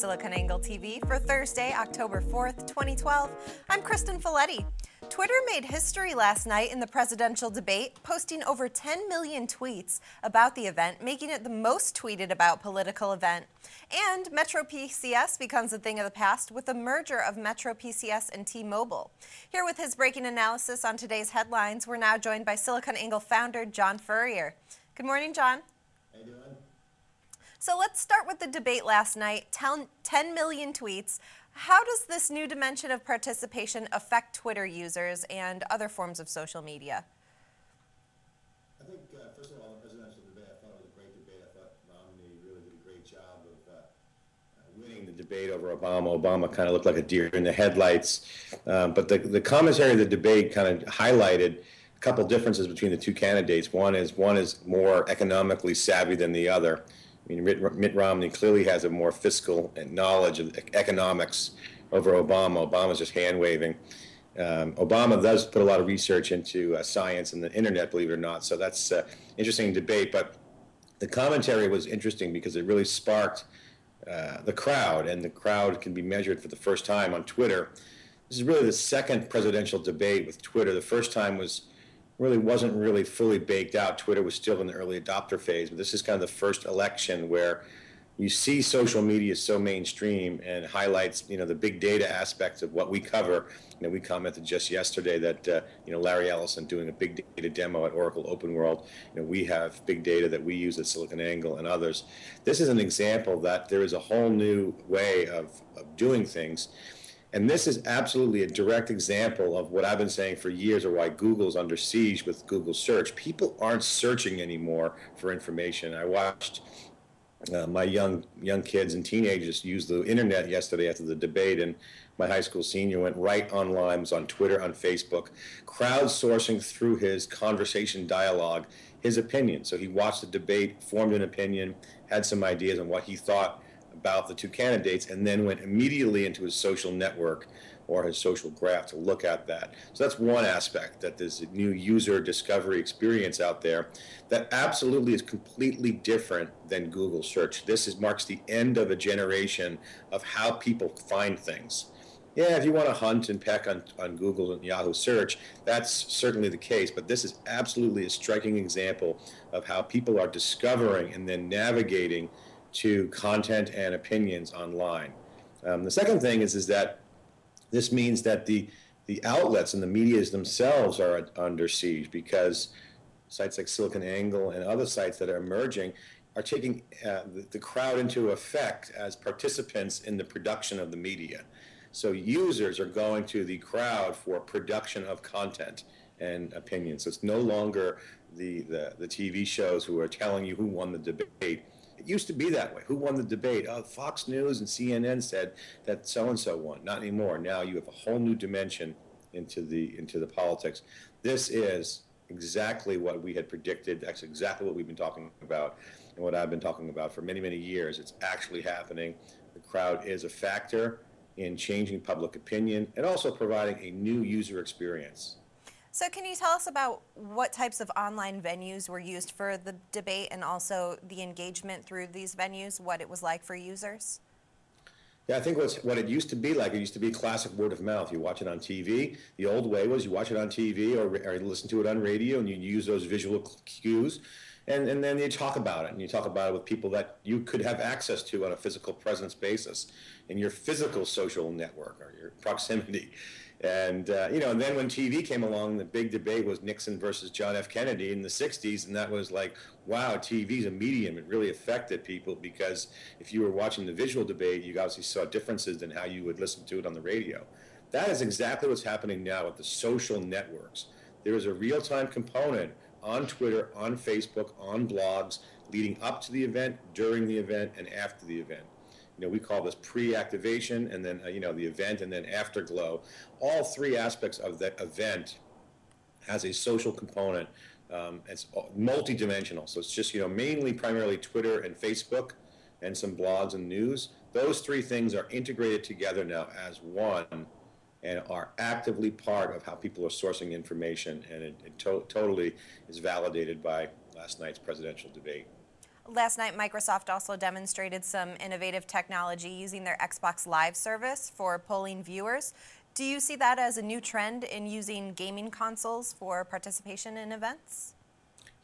SiliconANGLE TV for Thursday, October 4th, 2012. I'm Kristen Folletti. Twitter made history last night in the presidential debate, posting over 10 million tweets about the event, making it the most tweeted about political event. And Metro PCS becomes a thing of the past with the merger of Metro PCS and T-Mobile. Here with his breaking analysis on today's headlines, we're now joined by SiliconANGLE founder John Furrier. Good morning, John. How you doing? So let's start with the debate last night 10 million tweets. How does this new dimension of participation affect Twitter users and other forms of social media? I think, uh, first of all, the presidential debate, I thought it was a great debate. I thought Romney really did a great job of uh, uh, winning the debate over Obama. Obama kind of looked like a deer in the headlights. Um, but the, the commentary of the debate kind of highlighted a couple differences between the two candidates. One is one is more economically savvy than the other. Mean, Mitt Romney clearly has a more fiscal knowledge of economics over Obama. Obama's just hand waving. Um, Obama does put a lot of research into uh, science and the internet, believe it or not. So that's uh, interesting debate. But the commentary was interesting because it really sparked uh, the crowd, and the crowd can be measured for the first time on Twitter. This is really the second presidential debate with Twitter. The first time was really wasn't really fully baked out. Twitter was still in the early adopter phase, but this is kind of the first election where you see social media so mainstream and highlights, you know, the big data aspects of what we cover. You know, we commented just yesterday that, uh, you know, Larry Ellison doing a big data demo at Oracle Open World. You know, we have big data that we use at SiliconANGLE and others. This is an example that there is a whole new way of, of doing things. And this is absolutely a direct example of what I've been saying for years or why Google's under siege with Google search. People aren't searching anymore for information. I watched uh, my young young kids and teenagers use the internet yesterday after the debate, and my high school senior went right online, was on Twitter, on Facebook, crowdsourcing through his conversation dialogue his opinion. So he watched the debate, formed an opinion, had some ideas on what he thought about the two candidates and then went immediately into his social network or his social graph to look at that. So that's one aspect that there's a new user discovery experience out there that absolutely is completely different than Google search. This is, marks the end of a generation of how people find things. Yeah, if you want to hunt and peck on, on Google and Yahoo search, that's certainly the case. But this is absolutely a striking example of how people are discovering and then navigating to content and opinions online. Um, the second thing is, is that this means that the, the outlets and the medias themselves are under siege because sites like SiliconANGLE and other sites that are emerging are taking uh, the, crowd into effect as participants in the production of the media. So users are going to the crowd for production of content and opinion. So it's no longer the, the, the TV shows who are telling you who won the debate. It used to be that way. Who won the debate? Oh, Fox News and CNN said that so and so won. Not anymore. Now you have a whole new dimension into the into the politics. This is exactly what we had predicted. That's exactly what we've been talking about and what I've been talking about for many, many years. It's actually happening. The crowd is a factor in changing public opinion and also providing a new user experience. So can you tell us about what types of online venues were used for the debate and also the engagement through these venues, what it was like for users? Yeah, I think what it used to be like, it used to be classic word of mouth. You watch it on TV. The old way was you watch it on TV or, or listen to it on radio and you use those visual cues. And, and then you talk about it and you talk about it with people that you could have access to on a physical presence basis in your physical social network or your proximity. And uh, you know, and then when TV came along, the big debate was Nixon versus John F. Kennedy in the '60s, and that was like, wow, TV's a medium. It really affected people because if you were watching the visual debate, you obviously saw differences than how you would listen to it on the radio. That is exactly what's happening now with the social networks. There is a real-time component on Twitter, on Facebook, on blogs, leading up to the event, during the event, and after the event you know, we call this pre-activation and then, uh, you know, the event and then afterglow. All three aspects of that event has a social component. Um, it's multi-dimensional. So it's just, you know, mainly primarily Twitter and Facebook and some blogs and news. Those three things are integrated together now as one and are actively part of how people are sourcing information. And it, it to totally is validated by last night's presidential debate. Last night, Microsoft also demonstrated some innovative technology using their Xbox Live service for polling viewers. Do you see that as a new trend in using gaming consoles for participation in events?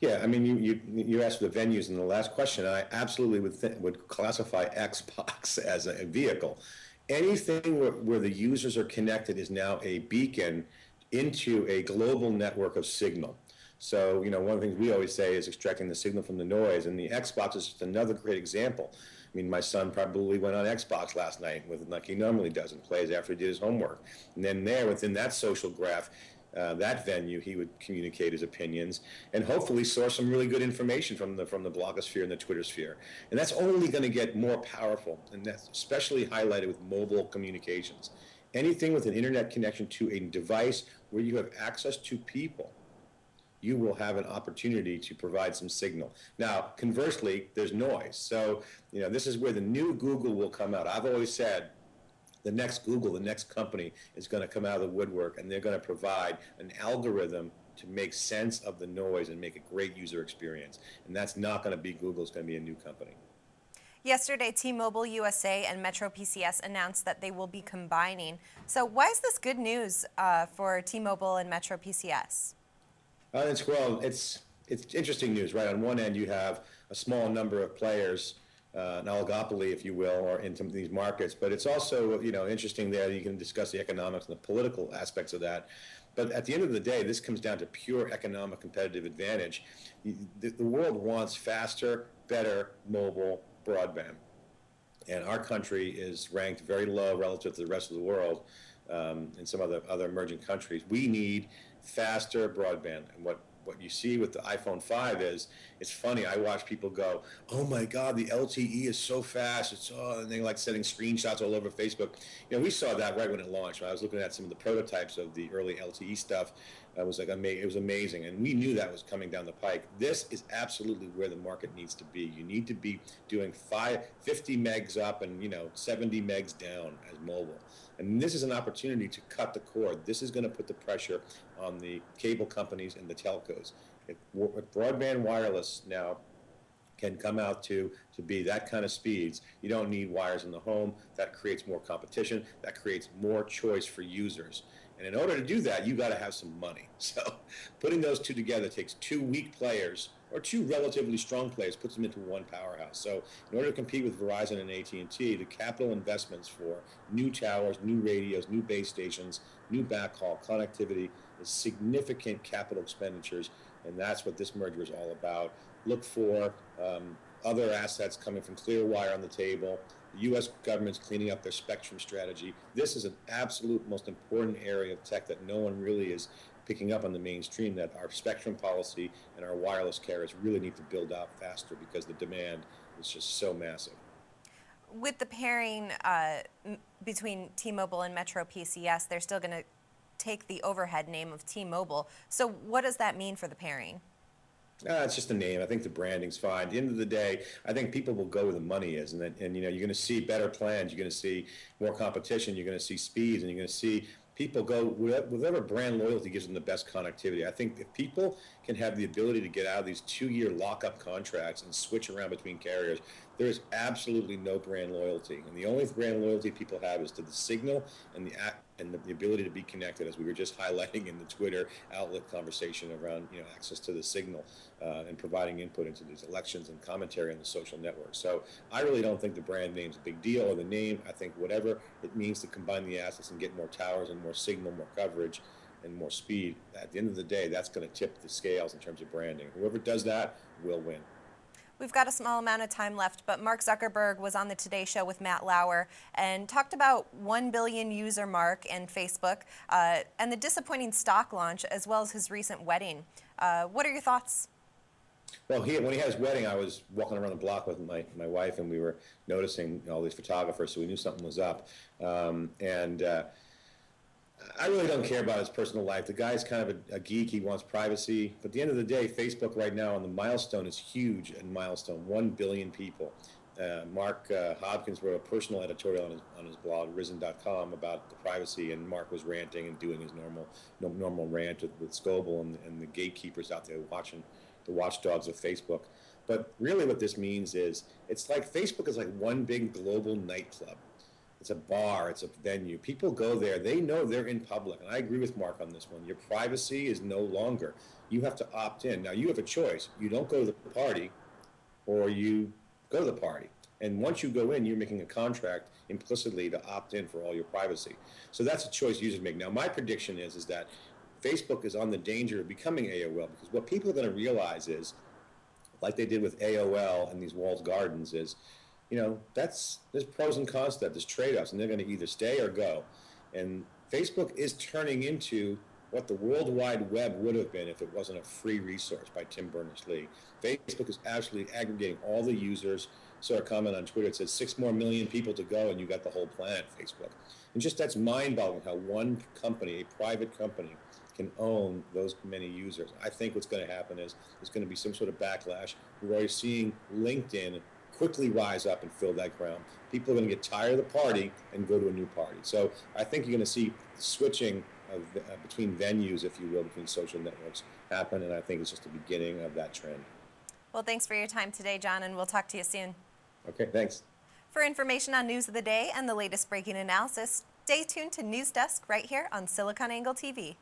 Yeah, I mean, you, you, you asked the venues in the last question. I absolutely would, would classify Xbox as a vehicle. Anything where, where the users are connected is now a beacon into a global network of signal. So, you know, one of the things we always say is extracting the signal from the noise, and the Xbox is just another great example. I mean, my son probably went on Xbox last night with like he normally does and plays after he did his homework. And then there, within that social graph, uh, that venue, he would communicate his opinions and hopefully source some really good information from the from the blogosphere and the Twitter sphere. And that's only going to get more powerful, and that's especially highlighted with mobile communications. Anything with an internet connection to a device where you have access to people you will have an opportunity to provide some signal. Now, conversely, there's noise. So, you know, this is where the new Google will come out. I've always said the next Google, the next company is going to come out of the woodwork and they're going to provide an algorithm to make sense of the noise and make a great user experience. And that's not going to be Google, it's going to be a new company. Yesterday, T-Mobile USA and Metro PCS announced that they will be combining. So why is this good news uh, for T-Mobile and Metro PCS? Uh, it's well, it's it's interesting news, right? On one end, you have a small number of players, uh, an oligopoly, if you will, or in some of these markets. But it's also, you know, interesting there. You can discuss the economics and the political aspects of that. But at the end of the day, this comes down to pure economic competitive advantage. The, the world wants faster, better mobile broadband, and our country is ranked very low relative to the rest of the world. Um, in some other other emerging countries, we need faster broadband. And what, what you see with the iPhone 5 is, it's funny. I watch people go, "Oh my God, the LTE is so fast!" It's oh, and they like sending screenshots all over Facebook. You know, we saw that right when it launched. I was looking at some of the prototypes of the early LTE stuff, I was like, ama- it was amazing, and we knew that was coming down the pike. This is absolutely where the market needs to be. You need to be doing five, 50 megs up and you know 70 megs down as mobile. And this is an opportunity to cut the cord. This is going to put the pressure on the cable companies and the telcos. If, if broadband wireless now can come out to to be that kind of speeds you don't need wires in the home that creates more competition that creates more choice for users and in order to do that you got to have some money so putting those two together takes two weak players or two relatively strong players puts them into one powerhouse. So in order to compete with Verizon and AT&T, the capital investments for new towers, new radios, new base stations, new backhaul connectivity significant capital expenditures, and that's what this merger is all about. Look for um, other assets coming from Clearwire on the table. The U.S. government's cleaning up their spectrum strategy. This is an absolute most important area of tech that no one really is picking up on the mainstream that our spectrum policy and our wireless carriers really need to build out faster because the demand is just so massive. With the pairing uh, between T-Mobile and Metro PCS, they're still going to take the overhead name of T-Mobile. So what does that mean for the pairing? Uh, it's just a name. I think the branding's fine. At the end of the day, I think people will go where the money is, and that, and you know you're going to see better plans. You're going to see more competition. You're going to see speeds, and you're going to see people go with whatever brand loyalty gives them the best connectivity. I think if people can have the ability to get out of these two-year lockup contracts and switch around between carriers, there is absolutely no brand loyalty, and the only brand loyalty people have is to the signal and the and the, ability to be connected, as we were just highlighting in the Twitter outlet conversation around you know access to the signal uh, and providing input into these elections and commentary on the social network. So I really don't think the brand name's a big deal or the name. I think whatever it means to combine the assets and get more towers and more signal, more coverage, and more speed. At the end of the day, that's going to tip the scales in terms of branding. Whoever does that will win. We've got a small amount of time left, but Mark Zuckerberg was on the Today Show with Matt Lauer and talked about 1 billion user mark and Facebook uh, and the disappointing stock launch as well as his recent wedding. Uh, what are your thoughts? Well, he, when he had his wedding, I was walking around the block with my, my wife, and we were noticing all these photographers, so we knew something was up. Um, and uh, I really don't care about his personal life. The guy's kind of a, a, geek. He wants privacy. But at the end of the day, Facebook right now on the milestone is huge and milestone 1 billion people. Uh, Mark uh, Hopkins wrote a personal editorial on his, on his blog, risen.com, about the privacy, and Mark was ranting and doing his normal no, normal rant with, with Scoble and, and the gatekeepers out there watching the watchdogs of Facebook. But really, what this means is it's like Facebook is like one big global nightclub. It's a bar, it's a venue. People go there, they know they're in public. And I agree with Mark on this one. Your privacy is no longer. You have to opt in. Now, you have a choice. You don't go to the party or you go to the party. And once you go in, you're making a contract implicitly to opt in for all your privacy. So that's a choice users make. Now, my prediction is, is that Facebook is on the danger of becoming AOL because what people are going to realize is, like they did with AOL and these walled gardens, is, you know, that's there's pros and cons to that. There's trade-offs, and they're going to either stay or go. And Facebook is turning into what the World Wide Web would have been if it wasn't a free resource by Tim Berners-Lee. Facebook is absolutely aggregating all the users. Saw a comment on Twitter. It says six more million people to go, and you got the whole planet. Facebook, and just that's mind-boggling how one company, a private company, can own those many users. I think what's going to happen is there's going to be some sort of backlash. We're already seeing LinkedIn quickly rise up and fill that ground. People are going to get tired of the party and go to a new party. So I think you're going to see switching of, uh, between venues, if you will, between social networks happen, and I think it's just the beginning of that trend. Well, thanks for your time today, John, and we'll talk to you soon. Okay, thanks. For information on news of the day and the latest breaking analysis, stay tuned to News Desk right here on SiliconANGLE TV.